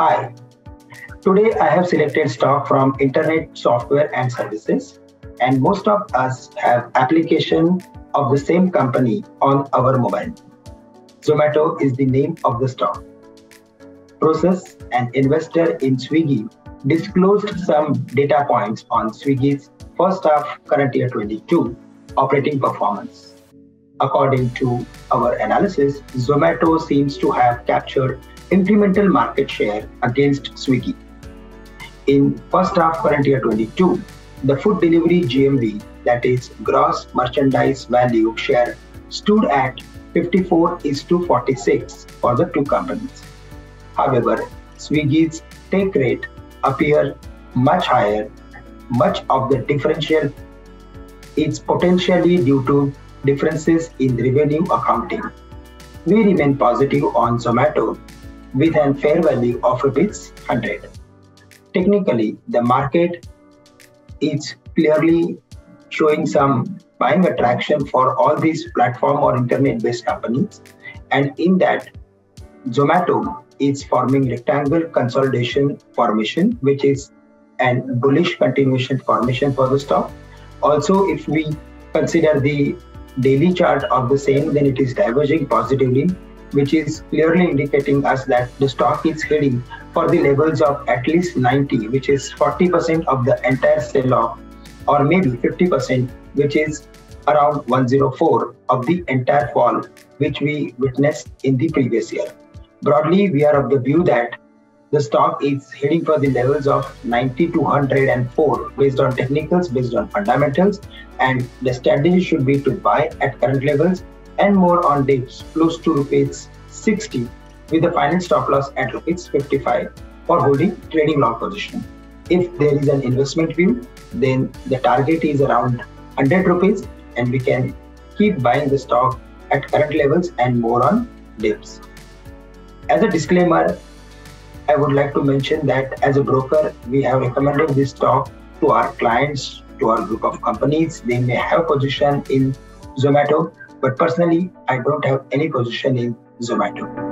Hi. Today I have selected stock from Internet Software and Services and most of us have application of the same company on our mobile. Zomato is the name of the stock. Prosus an investor in Swiggy, disclosed some data points on Swiggy's first half current year 22 operating performance. According to our analysis, Zomato seems to have captured incremental market share against Swiggy. In first half current year 22, the food delivery GMV, that is gross merchandise value share, stood at 54 is to 46 for the two companies. However, Swiggy's take rate appear much higher. Much of the differential is potentially due to differences in revenue accounting. We remain positive on Zomato with an fair value of rupees 100. Technically, the market is clearly showing some buying attraction for all these platform or internet based companies. And in that, Zomato is forming rectangle consolidation formation, which is an bullish continuation formation for the stock. Also, if we consider the daily chart of the same, then it is diverging positively, which is clearly indicating us that the stock is heading for the levels of at least 90, which is 40% of the entire sell off, or maybe 50%, which is around 104 of the entire fall, which we witnessed in the previous year. Broadly, we are of the view that the stock is heading for the levels of 90 to 104 based on technicals, based on fundamentals, and the strategy should be to buy at current levels and more on dips close to rupees 60 with the final stop loss at rupees 55 for holding trading long position. If there is an investment view, then the target is around 100 rupees and we can keep buying the stock at current levels and more on dips. As a disclaimer, I would like to mention that as a broker, we have recommended this stock to our clients, to our group of companies. They may have a position in Zomato, but personally, I don't have any position in Zomato.